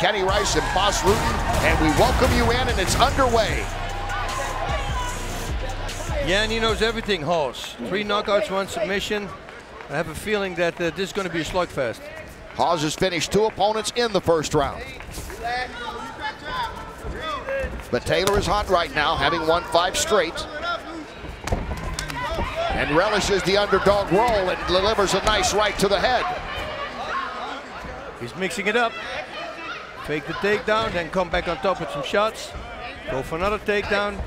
Kenny Rice and Bas Rutten, and we welcome you in, and it's underway. Yeah, and he knows everything, Hawes. Three knockouts, one submission. I have a feeling that uh, this is going to be a slugfest. Hawes has finished two opponents in the first round. But Taylor is hot right now, having won five straight. And relishes the underdog role and delivers a nice right to the head. He's mixing it up. Fake the takedown, then come back on top with some shots. Go for another takedown.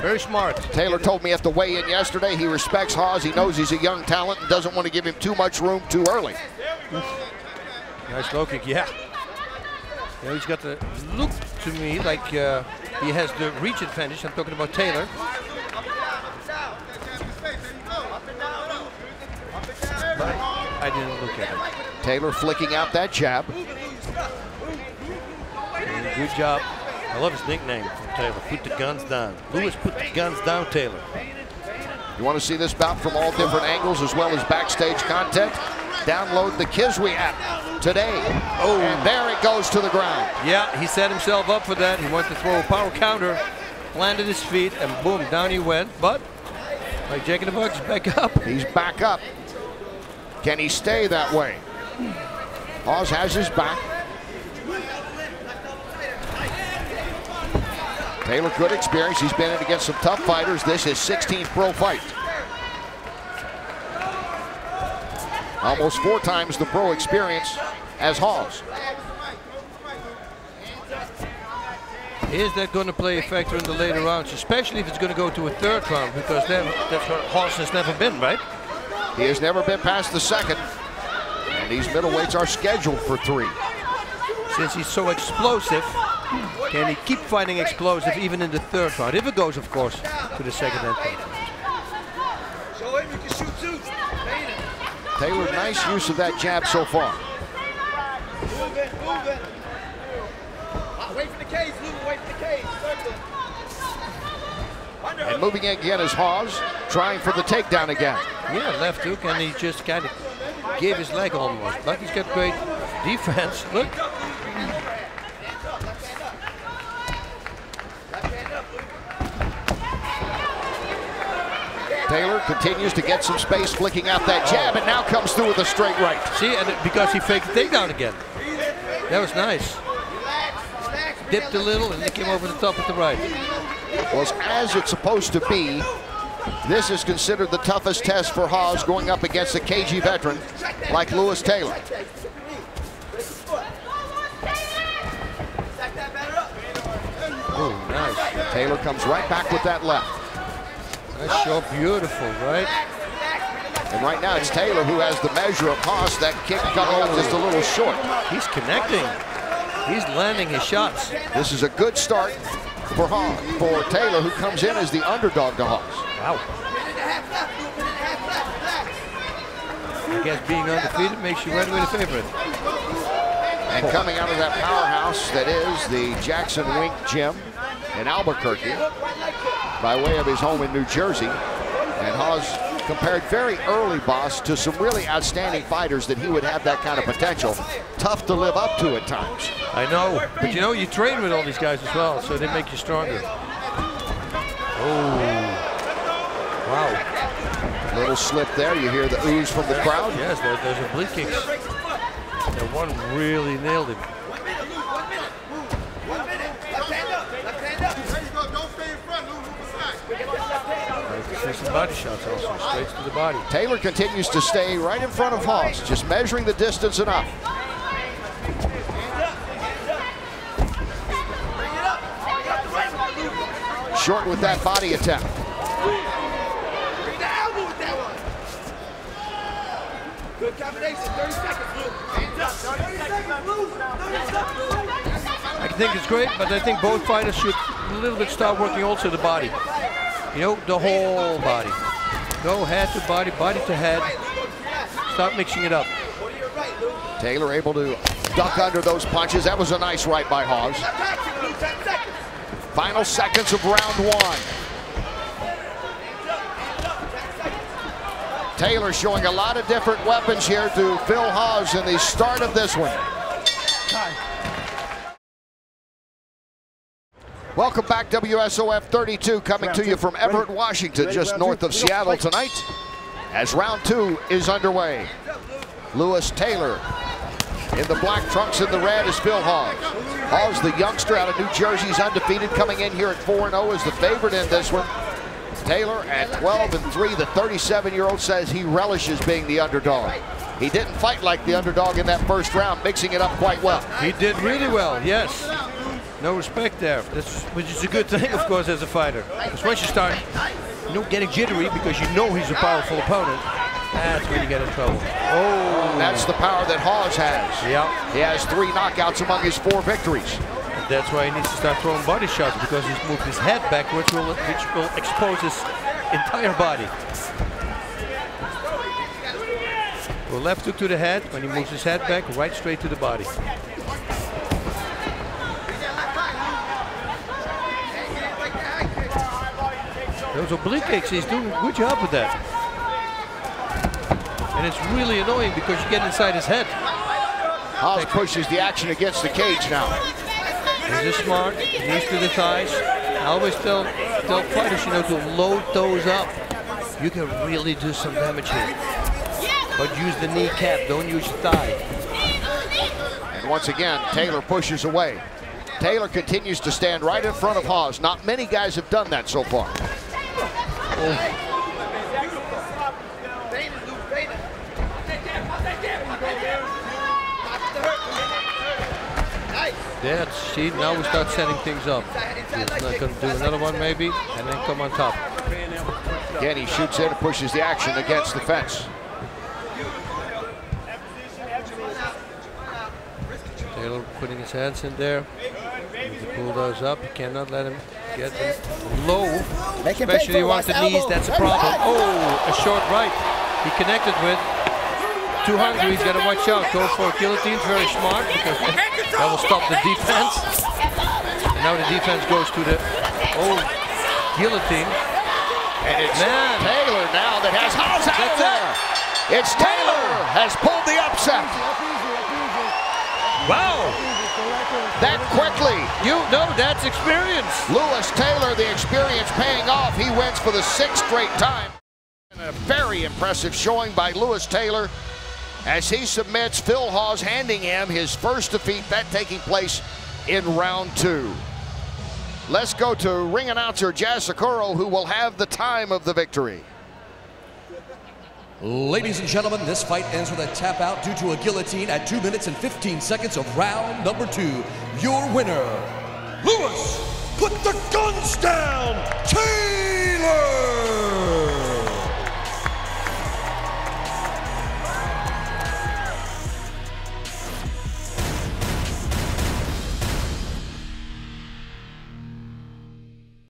Very smart. Taylor told me at the weigh-in yesterday he respects Hawes. He knows he's a young talent and doesn't want to give him too much room too early. Nice low kick, yeah. He's got the look to me like uh, he has the reach advantage. I'm talking about Taylor. I didn't look at it. Taylor flicking out that jab. Good job. I love his nickname from Taylor. Put the guns down. Louis, put the guns down, Taylor. You want to see this bout from all different angles as well as backstage content? Download the Kiswe app today. Oh, and there it goes to the ground. Yeah, he set himself up for that. He went to throw a power counter, landed his feet, and boom, down he went. But like Jack in the Box, back up. He's back up. Can he stay that way? Hawes has his back. Taylor, good experience. He's been in against some tough fighters. This is 16th pro fight. Almost four times the pro experience as Hawes. Is that going to play a factor in the later rounds, especially if it's going to go to a third round, because then that's where Hawes has never been, right? He has never been past the second, and these middleweights are scheduled for three. Since he's so explosive, can he keep fighting explosive even in the third round? If it goes, of course, to the second and third. Show him you can shoot too. Taylor, nice use of that jab so far. Move it, move it. Wait for the cage, Lou. Wait for the cage. And moving again is Hawes, trying for the takedown again. Yeah, left hook, and he just kind of gave his leg almost. But he's got great defense. Look. Taylor continues to get some space, flicking out that jab, and now comes through with a straight right. See, and it, because he faked the takedown again. That was nice. Dipped a little, and he came over the top with the right. Well, as it's supposed to be, this is considered the toughest test for Hawes going up against a cagey veteran like Louis Taylor. Oh, nice. Taylor comes right back with that left. Nice shot, beautiful, right? And right now it's Taylor who has the measure of Hawes. That kick coming up just a little short. He's connecting. He's landing his shots. This is a good start for Hawes, for Taylor, who comes in as the underdog to Hawes. Wow. I guess being undefeated makes you right away the favorite. And coming out of that powerhouse that is the Jackson Wink Gym in Albuquerque by way of his home in New Jersey. And Hawes compared very early, Bas, to some really outstanding fighters that he would have that kind of potential. Tough to live up to at times. I know, but you know, you train with all these guys as well, so they make you stronger. Oh, wow. Little slip there. You hear the ooze from the crowd. Yes, there, there's oblique kicks. That one really nailed him. Some body shots also, straight to the body. Taylor continues to stay right in front of Hawes, just measuring the distance enough. Short with that body attempt. Bring the elbow with that one. Good combination. 30 seconds, Lou. Hands up. 30 seconds, Lou. 30 seconds. I think it's great, but I think both fighters should a little bit start working also the body. You know, the whole body. Go head to body, body to head. Stop mixing it up. Taylor able to duck under those punches. That was a nice right by Hawes. Attack, Lou. 10 seconds. Final seconds of round one. Taylor showing a lot of different weapons here to Phil Hawes in the start of this one. Welcome back, WSOF 32, coming to you from Everett, Washington, just north of Seattle tonight, as round two is underway. Louis Taylor in the black trunks and the red is Phil Hawes. Hawes, the youngster out of New Jersey, is undefeated, coming in here at 4-0 as the favorite in this one. Taylor at 12 and 3, the 37-year-old says he relishes being the underdog. He didn't fight like the underdog in that first round, mixing it up quite well. He did really well, yes. No respect there, That's, which is a good thing, of course, as a fighter. Because once you start you know, getting jittery because you know he's a powerful opponent, that's when you get in trouble. Oh, that's the power that Hawes has. Yeah. He has three knockouts among his four victories. That's why he needs to start throwing body shots because he's moved his head backwards, which will, which will expose his entire body. Well, left hook to the head. When he moves his head back, right straight to the body. Those oblique kicks, he's doing a good job with that. And it's really annoying because you get inside his head. Hawes pushes the action against the cage now. He's just smart, knees to the thighs. I always tell, tell fighters, you know, to load those up. You can really do some damage here. But use the kneecap, don't use your thigh. And once again, Taylor pushes away. Taylor continues to stand right in front of Hawes. Not many guys have done that so far. Yeah, see, now we start setting things up. He's not going to do another one maybe, and then come on top. Again, he shoots in and pushes the action against the fence. Taylor putting his hands in there. Pull those up. You cannot let him get them low. Especially on the knees, that's a problem. Oh, a short right. He connected with. Too hungry, he's got to watch out. Go for a guillotine, very smart because that will stop the defense. And now the defense goes to the oh guillotine. And it's Man. Taylor now that has Hawes out of That's there. It's Taylor has pulled the upset. Wow! That quickly. You know that's experience. Louis Taylor, the experience paying off. He wins for the sixth straight time. And a very impressive showing by Louis Taylor as he submits Phil Hawes, handing him his first defeat, that taking place in round two. Let's go to ring announcer Jazz Sakuro, who will have the time of the victory. Ladies and gentlemen, this fight ends with a tap out due to a guillotine at 2 minutes and 15 seconds of round number two. Your winner, Louis, put the guns down!